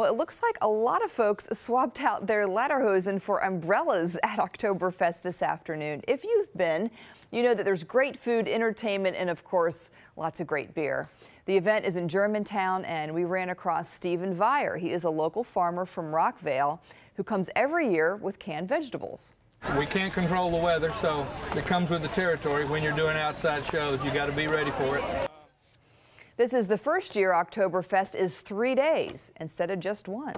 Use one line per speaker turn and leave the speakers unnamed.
Well, it looks like a lot of folks swapped out their Lederhosen for umbrellas at Oktoberfest this afternoon. If you've been, you know that there's great food, entertainment, and of course, lots of great beer. The event is in Germantown, and we ran across Stephen Vire. He is a local farmer from Rockvale who comes every year with canned vegetables.
We can't control the weather, so it comes with the territory. When you're doing outside shows, you got to be ready for it.
This is the first year Oktoberfest is three days instead of just one.